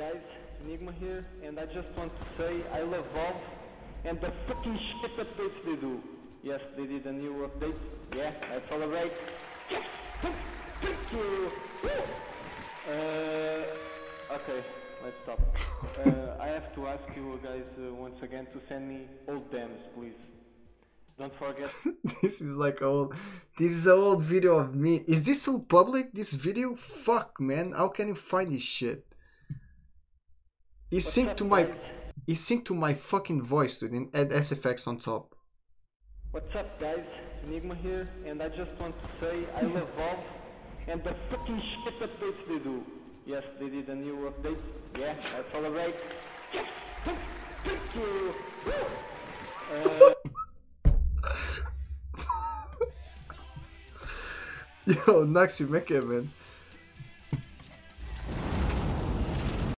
guys? Enigma here, and I just want to say I love Valve and the fucking shit updates they do. Yes, they did a new update. Yeah, that's all right. Yes, thank, you. Uh, okay, let's stop. uh, I have to ask you guys uh, once again to send me old dams, please. Don't forget. this is like old. This is an old video of me. Is this still public? This video? Fuck, man. How can you find this shit? What's synced to my. It's synced to my fucking voice, dude. And add SFX on top. What's up, guys? Enigma here, and I just want to say I love Valve and the fucking shit updates they do. Yes, they did a new update. Yeah, that's all right. Yes, thank, you. Uh, Yo, Naxi Mecha, man.